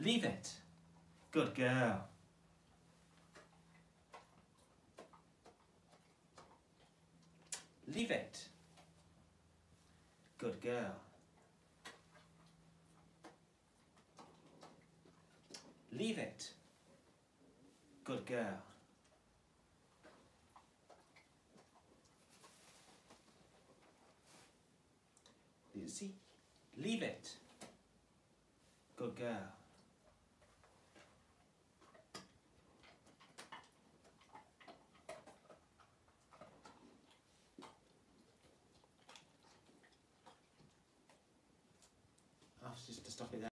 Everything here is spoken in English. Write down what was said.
Leave it. Good girl. Leave it. Good girl. Leave it. Good girl. Lucy, leave it. Good girl. Stop it there.